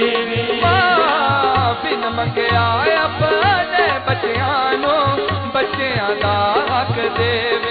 ਤੇਰੀ ਮਾਂ ਬਿਨ ਮੰਗਿਆ ਆਪਣੇ ਬੱਚਿਆਂ ਨੂੰ ਬੱਚਿਆਂ ਦਾ ਹੱਕ ਦੇਵੇ।